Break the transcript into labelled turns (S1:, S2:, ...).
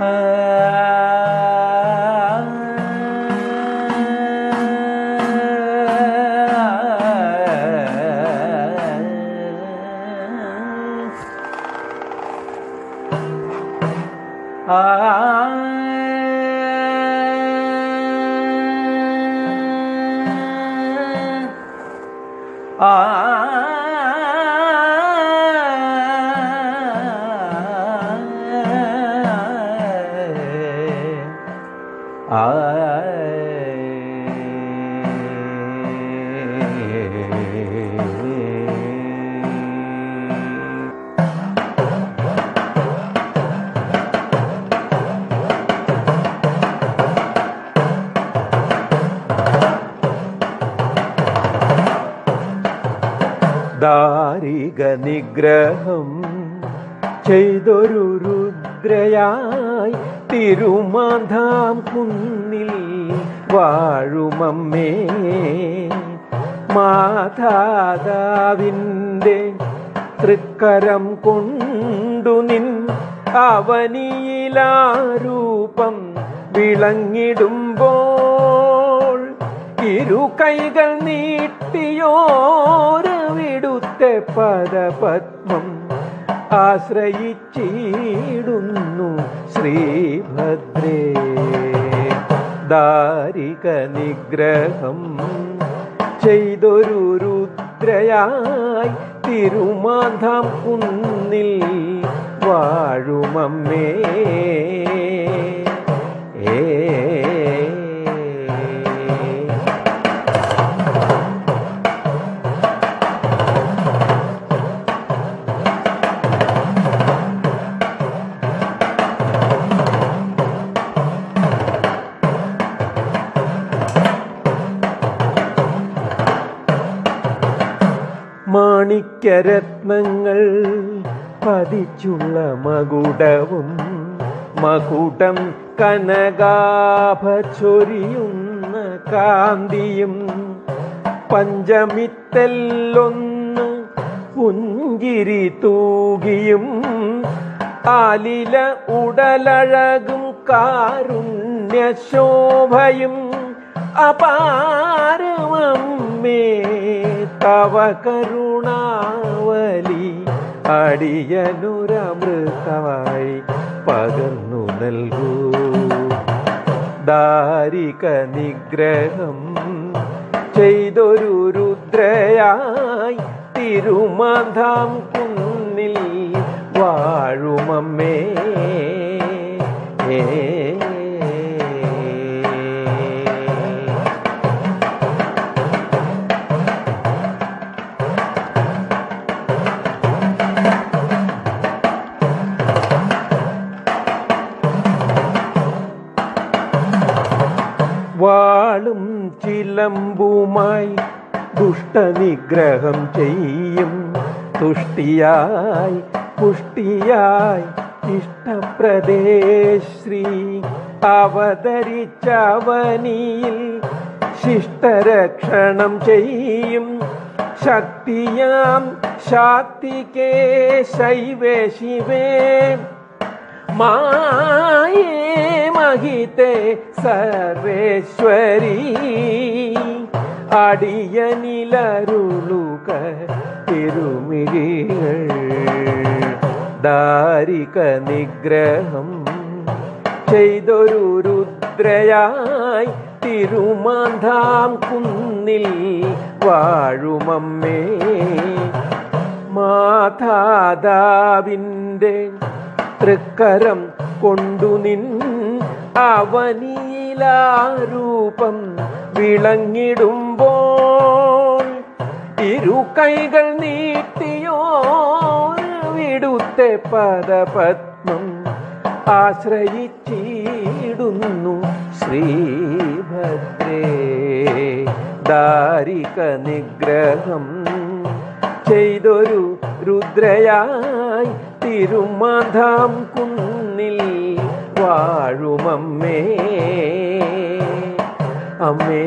S1: 啊。ദാരിക നിഗ്രഹം ചെയ്തൊരു രുദ്രയായി തിരുമാന്ധാം കുന്നിൽ വാഴുമമ്മേ. മാതാവിന്റെ തൃക്കരം കൊണ്ടു നിൻ അവനിയിലാരൂപം വിളങ്ങിടുമ്പോൾ ഇരു കൈകൾ നീട്ടിയോരവിടുത്തെ പദപത്മം ആശ്രയിച്ചിടുന്നു ശ്രീഭദ്രേ. ദാരിക നിഗ്രഹം ചെയ്തൊരു രുദ്രയായി തിരുമാന്ധാം കുന്നിൽ വാഴുമമ്മേ. മാണിക്യരത്നങ്ങൾ പതിച്ചുള്ള മകുടവും മകുടം കനകാഭ ചൊരിയുന്ന കാന്തിയും പഞ്ചമിത്തല്ലൊന്ന് പുഞ്ചിരി തൂകിയും ആലില ഉടലഴകും കാരുണ്യശോഭയും അപാരമമ്മേ. തവ കരുണാവലി അടിയനുരമൃതമായി പകർന്നു നൽകൂ. ദാരിക നിഗ്രഹം ചെയ്തൊരു രുദ്രയായി തിരുമാന്ധാം കുന്നിൽ വാഴുമമ്മേ. ഏ വാളും ചിലമ്പുമായി ദുഷ്ടനിഗ്രഹം ചെയ്യും. തുഷ്ടിയായി പുഷ്ടിയായി ഇഷ്ടപ്രദേശ്രീ അവതരിച്ചവനിയിൽ ശിഷ്ടരക്ഷണം ചെയ്യും. ശക്തിയാം ശാക്തികേ ശൈവേ ശിവേ. മായേ മഹിതേ സർവേശ്വരി. അടിയനിലരുളുക തിരുമിഴികൾ ദാരിക നിഗ്രഹം ചെയ്തൊരു രുദ്രയായി തിരുമാന്ധാം കുന്നിൽ വാഴുമമ്മേ. മാതാവിന്റെ തൃക്കരം കൊണ്ടു നിൻ അവനീലാരൂപം വിളങ്ങിടുമ്പോൾ ഇരു കൈകൾ നീട്ടിയോ വിടുത്തെ പദപത്മം ആശ്രയിച്ചിടുന്നു ശ്രീഭദ്രേ. ദാരിക നിഗ്രഹം ചെയ്തൊരു രുദ്രയായി തിരുമാധാം കുന്നിൽ വാഴുമമ്മേ അമ്മേ